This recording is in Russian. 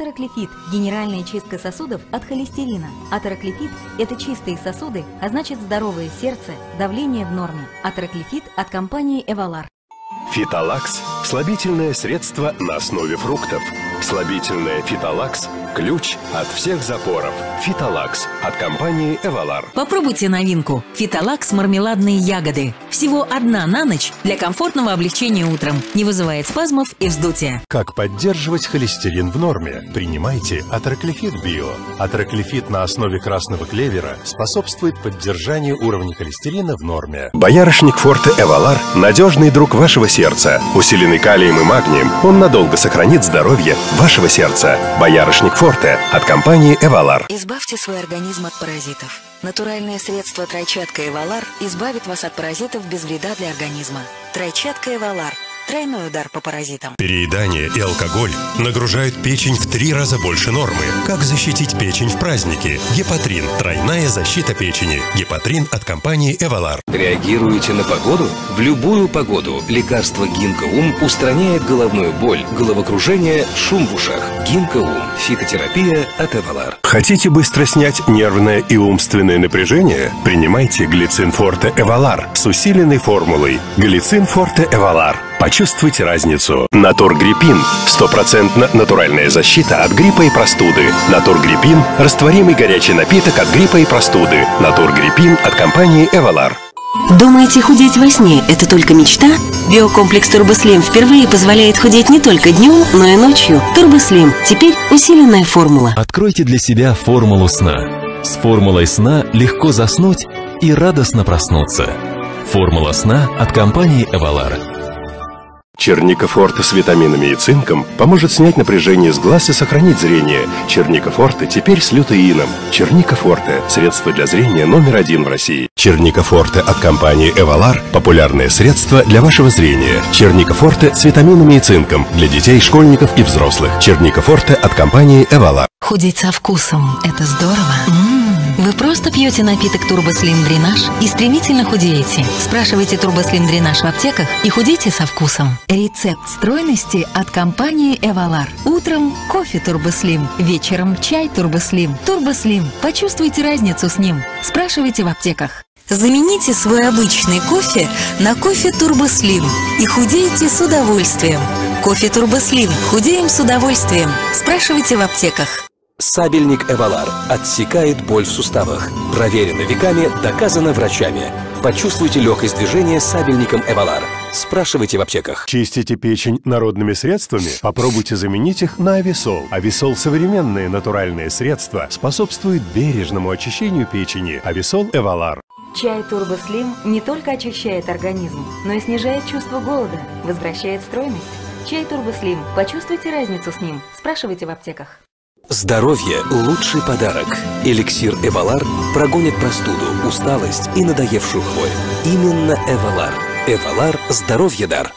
Атероклефит – генеральная чистка сосудов от холестерина. Атероклефит – это чистые сосуды, а значит здоровое сердце, давление в норме. Атероклефит от компании «Эвалар». Фитолакс – слабительное средство на основе фруктов. Слабительное Фитолакс – ключ от всех запоров. Фитолакс от компании «Эвалар». Попробуйте новинку. Фитолакс мармеладные ягоды. Всего одна на ночь для комфортного облегчения утром. Не вызывает спазмов и вздутия. Как поддерживать холестерин в норме? Принимайте Атроклефит Био. Атроклефит на основе красного клевера способствует поддержанию уровня холестерина в норме. Боярышник Форте Эвалар – надежный друг вашего сердца. Усиленный калием и магнием, он надолго сохранит здоровье вашего сердца. Боярышник Форте от компании Эвалар. Избавьте свой организм от паразитов. Натуральное средство тройчатка Эвалар избавит вас от паразитов без вреда для организма. Тройчатка Эвалар. Тройной удар по паразитам. Переедание и алкоголь нагружают печень в три раза больше нормы. Как защитить печень в праздники? Гепатрин – тройная защита печени. Гепатрин от компании «Эвалар». Реагируете на погоду? В любую погоду лекарство Гинкоум устраняет головную боль, головокружение, шум в ушах. Гинкоум – фитотерапия от «Эвалар». Хотите быстро снять нервное и умственное напряжение? Принимайте глицин Форте Эвалар с усиленной формулой. Глицин Форте Эвалар. Почувствуйте разницу. Натургриппин – стопроцентно натуральная защита от гриппа и простуды. Натургриппин – растворимый горячий напиток от гриппа и простуды. Натургриппин от компании «Эвалар». Думаете, худеть во сне – это только мечта? Биокомплекс Турбослим впервые позволяет худеть не только днем, но и ночью. Турбослим – теперь усиленная формула. Откройте для себя формулу сна. С формулой сна легко заснуть и радостно проснуться. Формула сна от компании «Эвалар». Черника Форте с витаминами и цинком поможет снять напряжение с глаз и сохранить зрение. Черника Форте теперь с лютеином. Черника Форте – средство для зрения номер один в России. Черника Форте от компании «Эвалар» – популярное средство для вашего зрения. Черника Форте с витаминами и цинком для детей, школьников и взрослых. Черника Форте от компании «Эвалар». Худеть со вкусом – это здорово. М-м-м. Вы просто пьете напиток Турбослим Дренаж и стремительно худеете. Спрашивайте Турбослим Дренаж в аптеках и худейте со вкусом. Рецепт стройности от компании «Эвалар». Утром кофе Турбослим, вечером чай Турбослим. Турбослим. Почувствуйте разницу с ним. Спрашивайте в аптеках. Замените свой обычный кофе на кофе Турбослим и худейте с удовольствием. Кофе Турбослим. Худеем с удовольствием. Спрашивайте в аптеках. Сабельник Эвалар отсекает боль в суставах. Проверено веками, доказано врачами. Почувствуйте легкость движения сабельником Эвалар. Спрашивайте в аптеках. Чистите печень народными средствами? Попробуйте заменить их на Ависол. Ависол – современное натуральное средство, способствует бережному очищению печени. Ависол Эвалар. Чай Турбослим не только очищает организм, но и снижает чувство голода, возвращает стройность. Чай Турбослим. Почувствуйте разницу с ним. Спрашивайте в аптеках. Здоровье – лучший подарок. Эликсир Эвалар прогонит простуду, усталость и надоевшую хворь. Именно Эвалар. Эвалар – здоровье дар.